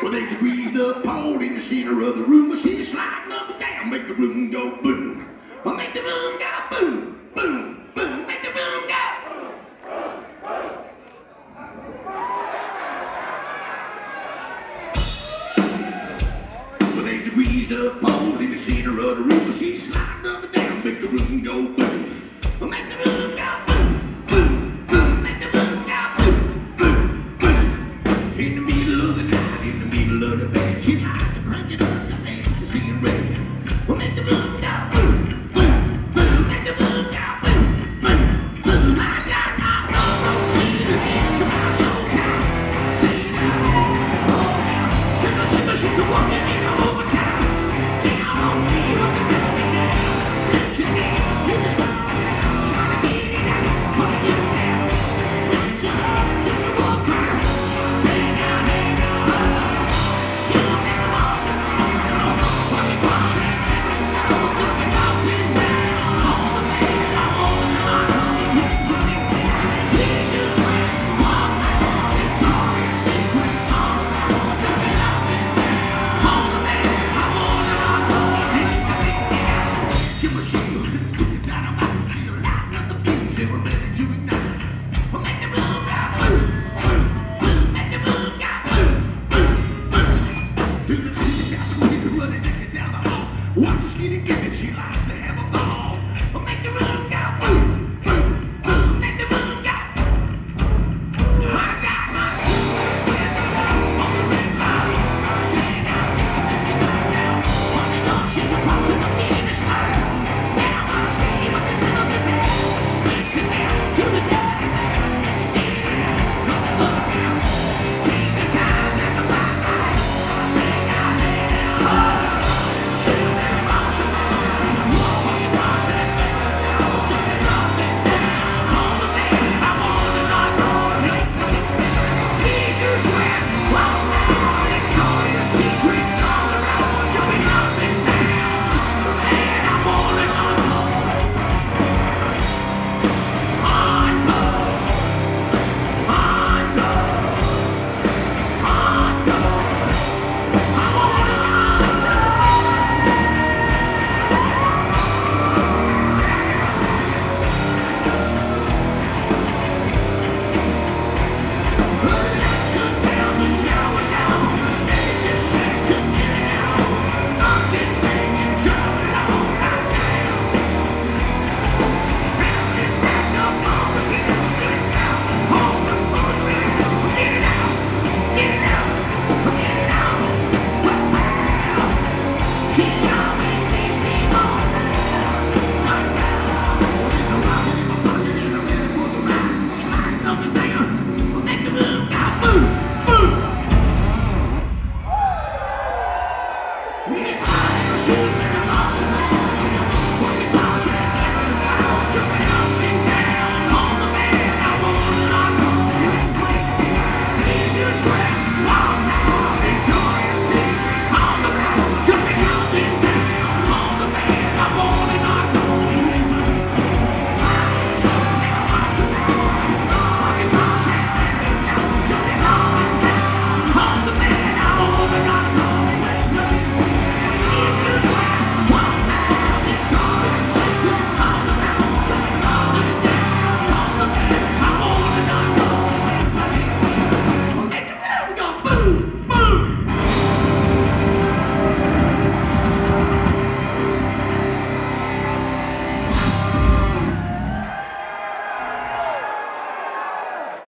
Well, they squeeze the pole in the center of the room, but she's sliding up and down, make the room go boom. Well, make the room go boom, boom, boom, make the room go. Well, they squeeze the pole in the center of the room, she's sliding up and down, make the room go boom. She likes to crank it up, the. We'll make the move now, boom, boom, boom, make the move now, boom, boom, boom. Watch the skin and give it, she lies Yes!